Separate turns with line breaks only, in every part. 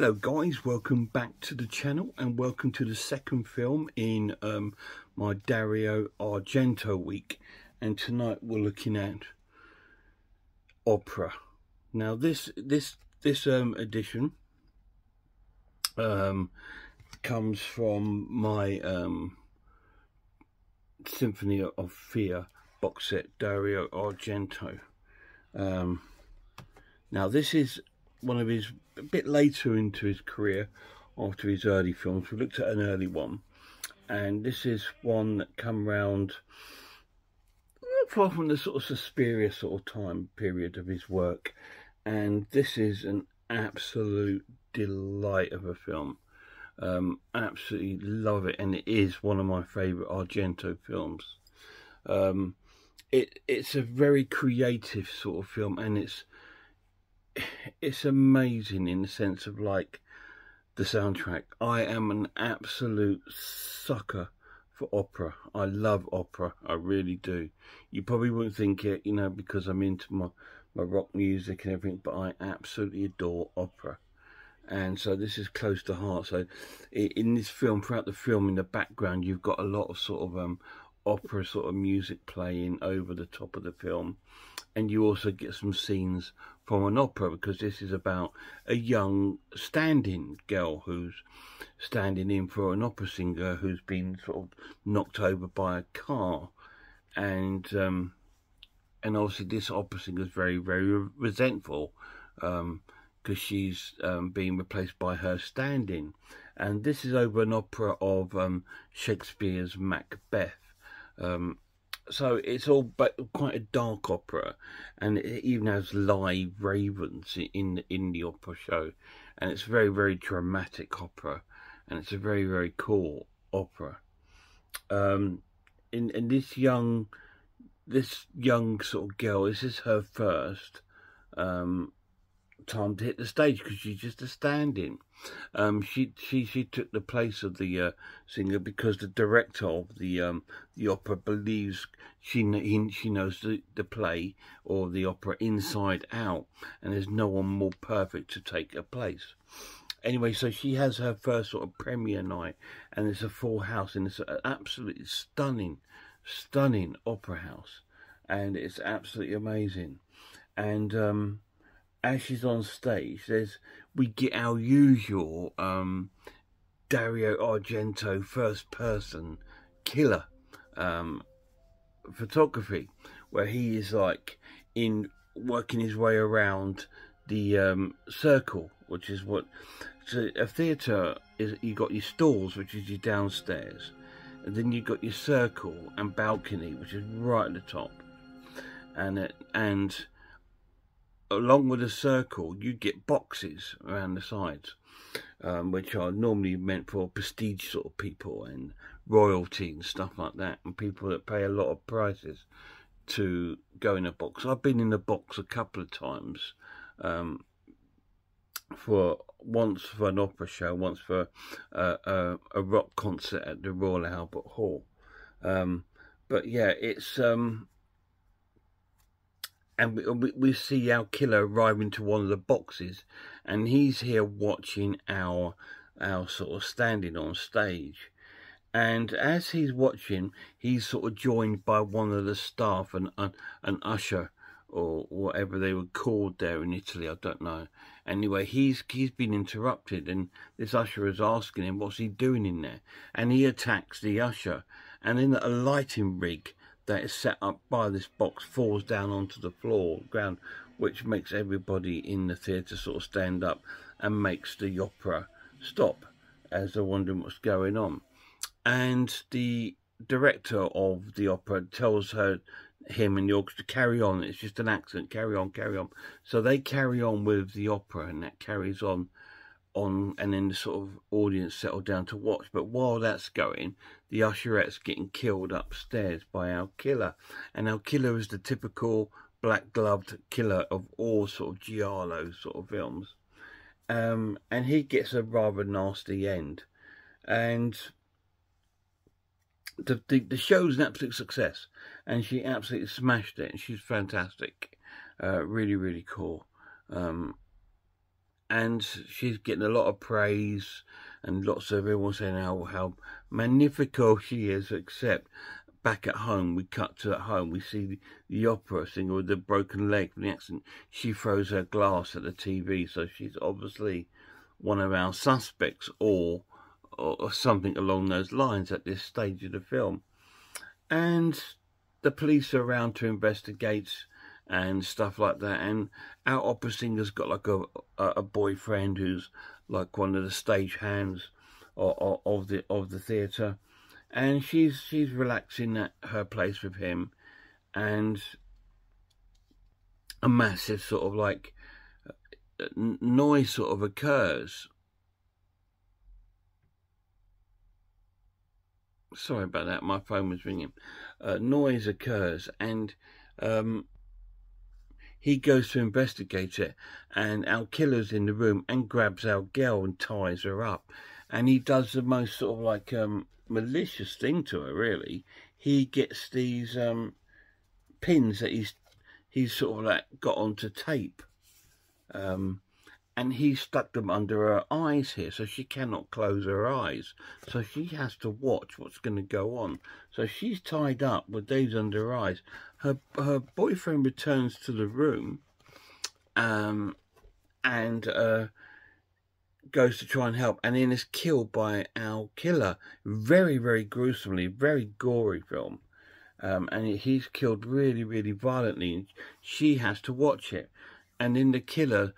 Hello guys, welcome back to the channel and welcome to the second film in um, my Dario Argento week and tonight we're looking at opera. Now this this this um, edition um, comes from my um, Symphony of Fear box set Dario Argento. Um, now this is one of his a bit later into his career after his early films. We looked at an early one, and this is one that come round not far from the sort of Suspiria sort of time period of his work, and this is an absolute delight of a film. Um, absolutely love it, and it is one of my favourite Argento films. Um, it it's a very creative sort of film, and it's it's amazing in the sense of like the soundtrack. I am an absolute sucker for opera. I love opera. I really do. You probably wouldn't think it, you know, because I'm into my, my rock music and everything, but I absolutely adore opera. And so this is close to heart. So in this film, throughout the film, in the background, you've got a lot of sort of um, opera sort of music playing over the top of the film and you also get some scenes from an opera because this is about a young stand-in girl who's standing in for an opera singer who's been sort of knocked over by a car. And um, and obviously this opera singer is very very resentful because um, she's um, being replaced by her stand-in. And this is over an opera of um, Shakespeare's Macbeth. Um, so it's all but quite a dark opera, and it even has live ravens in in the opera show, and it's very very dramatic opera, and it's a very very cool opera. Um, in and this young, this young sort of girl, this is her first um, time to hit the stage because she's just a stand-in. Um, she she she took the place of the uh, singer because the director of the um, the opera believes she he, she knows the, the play or the opera inside out, and there's no one more perfect to take her place. Anyway, so she has her first sort of premiere night, and it's a full house, and it's an absolutely stunning, stunning opera house, and it's absolutely amazing, and um, as she's on stage, there's we get our usual um, Dario Argento first person killer um, photography, where he is like in working his way around the um, circle, which is what so a theatre is. You got your stalls, which is your downstairs, and then you got your circle and balcony, which is right at the top, and it, and along with a circle, you get boxes around the sides, um, which are normally meant for prestige sort of people and royalty and stuff like that, and people that pay a lot of prices to go in a box. I've been in a box a couple of times um, for once for an opera show, once for a, a, rock concert at the Royal Albert Hall. Um, but yeah, it's um, and we, we see our killer arrive into one of the boxes and he's here watching our our sort of standing on stage. And as he's watching he's sort of joined by one of the staff and an, an usher or whatever they were called there in Italy I don't know. Anyway he's he's been interrupted and this usher is asking him what's he doing in there? And he attacks the usher. And in a lighting rig that is set up by this box falls down onto the floor ground which makes everybody in the theatre sort of stand up and makes the opera stop as they're wondering what's going on. And the director of the opera tells her him and the orchestra carry on. It's just an accident carry on carry on. So they carry on with the opera and that carries on on and then the sort of audience settle down to watch. But while that's going, the usherette's getting killed upstairs by our killer. And our killer is the typical black gloved killer of all sort of Giallo sort of films. Um, and he gets a rather nasty end. And the, the, the show's an absolute success. And she absolutely smashed it. And she's fantastic. Uh, really, really cool. Um, and she's getting a lot of praise and lots of everyone saying how, how magnifico she is, except back at home, we cut to at home, we see the, the opera singer with the broken leg from the accident. She throws her glass at the TV, so she's obviously one of our suspects or, or, or something along those lines at this stage of the film. And the police are around to investigate and stuff like that. And our opera singer's got like a a boyfriend who's like one of the stage hands of, of the of the theatre, and she's she's relaxing at her place with him, and a massive sort of like uh, noise sort of occurs. Sorry about that, my phone was ringing. Uh, noise occurs, and um, he goes to investigate it, and our killer's in the room and grabs our girl and ties her up. And he does the most sort of like um, malicious thing to her, really. He gets these um, pins that he's he's sort of like got onto tape. Um, and he stuck them under her eyes here so she cannot close her eyes. So she has to watch what's going to go on. So she's tied up with these under her eyes. Her her boyfriend returns to the room um, and uh, goes to try and help and then is killed by our killer. Very very gruesomely very gory film. Um, and he's killed really really violently And she has to watch it. And then the killer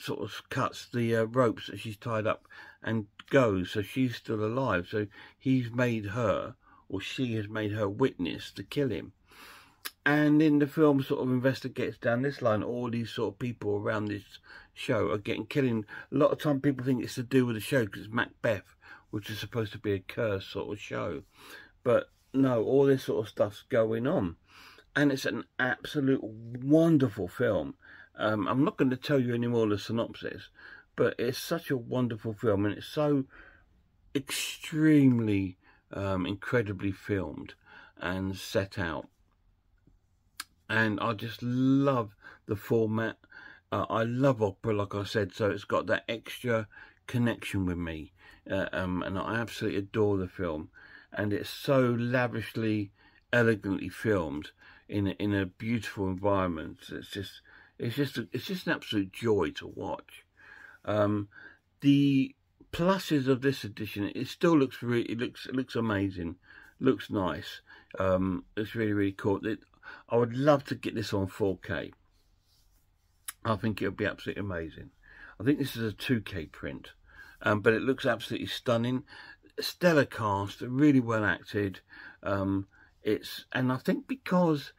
sort of cuts the uh, ropes that she's tied up and goes, so she's still alive. So he's made her, or she has made her witness to kill him. And in the film, sort of investigates down this line, all these sort of people around this show are getting killed. A lot of time people think it's to do with the show because Macbeth, which is supposed to be a curse sort of show. But no, all this sort of stuff's going on. And it's an absolute wonderful film. Um, I'm not going to tell you any more of the synopsis, but it's such a wonderful film and it's so extremely um, incredibly filmed and set out. And I just love the format. Uh, I love opera, like I said, so it's got that extra connection with me. Uh, um, and I absolutely adore the film. And it's so lavishly, elegantly filmed in in a beautiful environment. It's just it's just a, it's just an absolute joy to watch. Um, the pluses of this edition, it still looks really, it looks it looks amazing, looks nice. Um, it's really really cool. It, I would love to get this on 4K. I think it would be absolutely amazing. I think this is a 2K print, um, but it looks absolutely stunning. Stellar cast, really well acted. Um, it's and I think because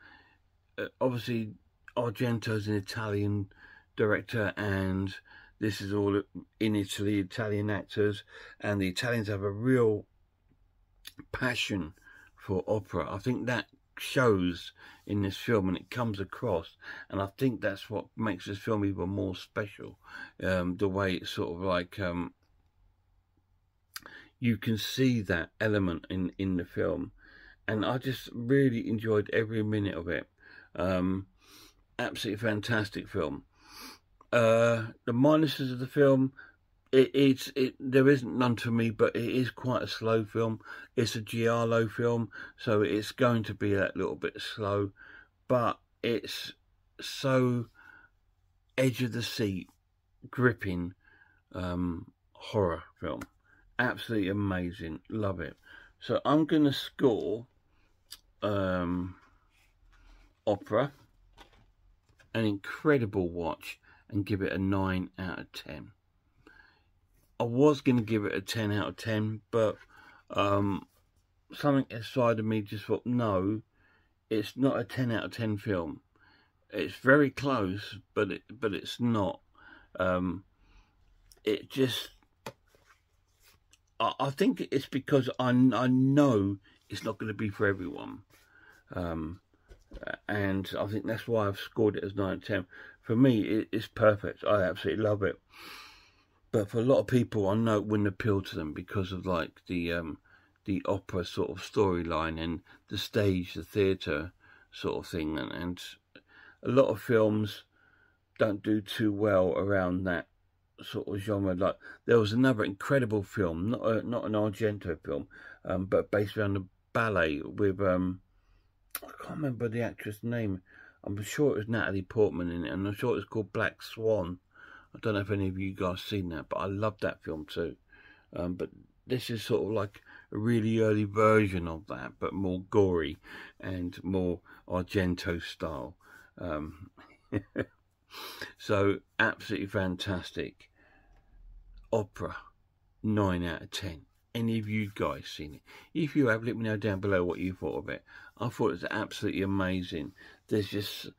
uh, obviously Argento's an Italian director, and this is all in Italy, Italian actors, and the Italians have a real passion for opera. I think that shows in this film and it comes across and I think that's what makes this film even more special um, the way it's sort of like um, you can see that element in in the film and I just really enjoyed every minute of it um, absolutely fantastic film. Uh, the minuses of the film, it, it's it there isn't none to me, but it is quite a slow film. It's a giallo film, so it's going to be that little bit slow, but it's so edge of the seat, gripping um, horror film. Absolutely amazing, love it. So I'm gonna score um, opera an incredible watch and give it a 9 out of 10. I was going to give it a 10 out of 10, but um, something inside of me just thought, no, it's not a 10 out of 10 film. It's very close, but it, but it's not. Um, it just, I, I think it's because I, I know it's not going to be for everyone. Um, and I think that's why I've scored it as 9 10. For me, it's perfect. I absolutely love it. But for a lot of people, I know it wouldn't appeal to them because of like the um, the opera sort of storyline and the stage, the theatre sort of thing, and, and a lot of films don't do too well around that sort of genre. Like there was another incredible film, not a, not an Argento film, um, but based around a ballet with um, I can't remember the actress' name. I'm sure it was Natalie Portman in it, and I'm sure it was called Black Swan. I don't know if any of you guys seen that, but I loved that film too. Um, but this is sort of like a really early version of that, but more gory and more Argento style. Um, so absolutely fantastic opera, nine out of ten. Any of you guys seen it? If you have, let me know down below what you thought of it. I thought it was absolutely amazing. There's just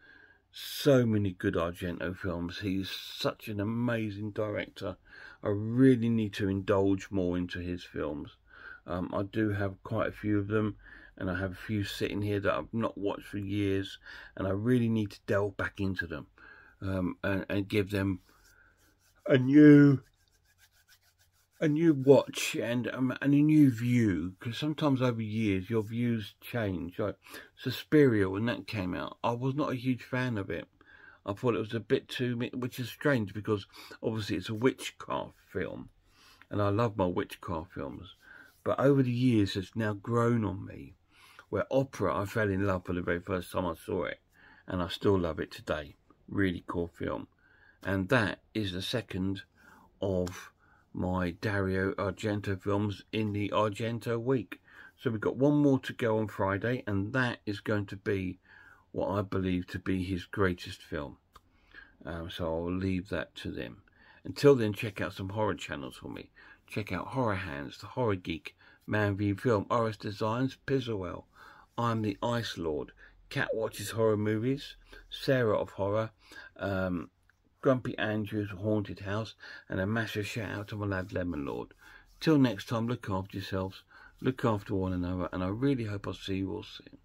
so many good Argento films. He's such an amazing director. I really need to indulge more into his films. Um, I do have quite a few of them, and I have a few sitting here that I've not watched for years, and I really need to delve back into them um, and, and give them a new a new watch and um, and a new view because sometimes over years your views change. Like Suspiria when that came out, I was not a huge fan of it. I thought it was a bit too, which is strange because obviously it's a witchcraft film, and I love my witchcraft films. But over the years, it's now grown on me. Where opera, I fell in love for the very first time I saw it, and I still love it today. Really cool film, and that is the second of my Dario Argento films in the Argento week. So we've got one more to go on Friday, and that is going to be what I believe to be his greatest film. Um, so I'll leave that to them. Until then, check out some horror channels for me. Check out Horror Hands, The Horror Geek, Man v Film, RS Designs, Pizzawell. I'm the Ice Lord. Cat watches horror movies. Sarah of Horror. Um, Grumpy Andrew's Haunted House, and a massive shout out to my lad Lemon Lord. Till next time, look after yourselves, look after one another, and I really hope I'll see you all soon.